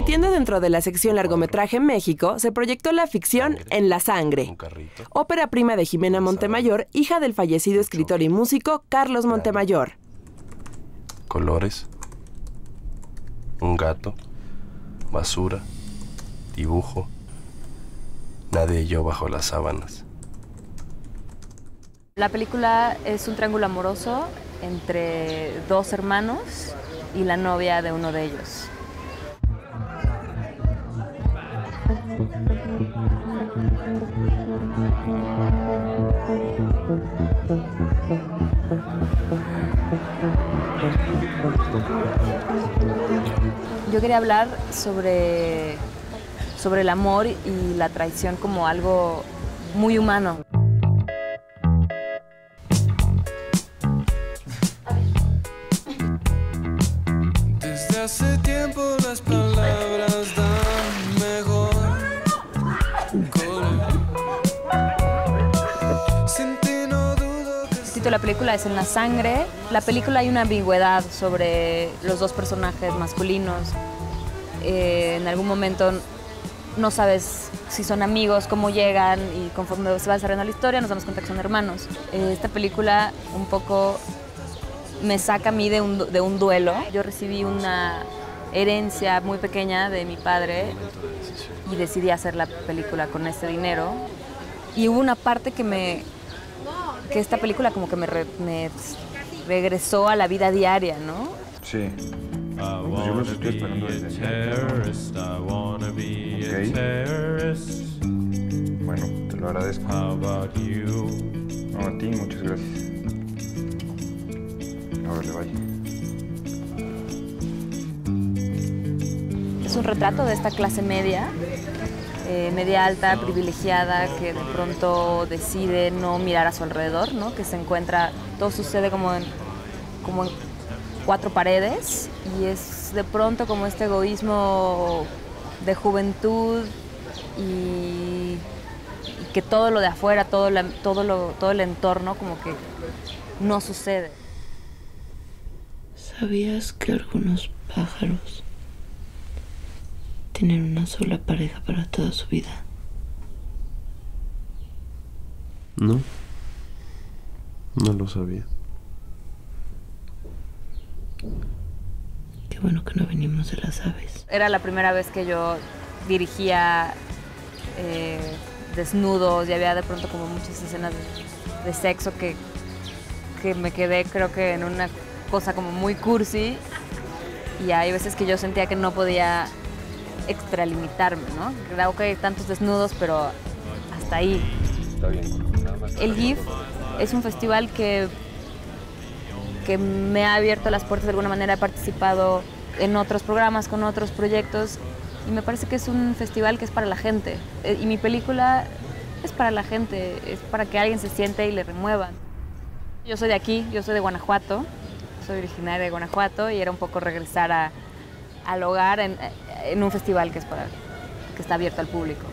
Compitiendo dentro de la sección largometraje México, se proyectó la ficción En la Sangre, ópera prima de Jimena Montemayor, hija del fallecido escritor y músico Carlos Montemayor. Colores, un gato, basura, dibujo, nadie y yo bajo las sábanas. La película es un triángulo amoroso entre dos hermanos y la novia de uno de ellos. Yo quería hablar sobre, sobre el amor y la traición como algo muy humano. Desde hace tiempo las palabras dan mejor de la película es En la sangre. La película hay una ambigüedad sobre los dos personajes masculinos. Eh, en algún momento no sabes si son amigos, cómo llegan y conforme se va desarrollando la historia nos damos cuenta que son hermanos. Eh, esta película un poco me saca a mí de un, de un duelo. Yo recibí una herencia muy pequeña de mi padre y decidí hacer la película con este dinero. Y hubo una parte que me que esta película como que me, re- me regresó a la vida diaria, ¿no? Sí. Pues yo los estoy esperando desde terrorist, I wanna be a Ok. terrorist. Bueno, te lo agradezco. How about you? No, a ti, muchas gracias. Órale, vaya. Es un retrato de esta clase media, eh, media alta, privilegiada, que de pronto decide no mirar a su alrededor, ¿no? Que se encuentra, todo sucede como en, como en cuatro paredes y es de pronto como este egoísmo de juventud y, y que todo lo de afuera, todo, la- todo, lo, todo el entorno como que no sucede. ¿Sabías que algunos pájaros tienen una sola pareja para toda su vida? No. No lo sabía. Qué bueno que no venimos de las aves. Era la primera vez que yo dirigía eh, desnudos y había de pronto como muchas escenas de, de sexo que, que me quedé creo que en una cosa como muy cursi y hay veces que yo sentía que no podía extralimitarme, ¿no? Era ok, tantos desnudos, pero hasta ahí. Está bien. El GIF es un festival que, que me ha abierto las puertas de alguna manera. He participado en otros programas, con otros proyectos y me parece que es un festival que es para la gente. Eh, Y mi película es para la gente, es para que alguien se siente y le remuevan. Yo soy de aquí, yo soy de Guanajuato, soy originaria de Guanajuato y era un poco regresar a- al hogar en, en un festival que, es para, que está abierto al público.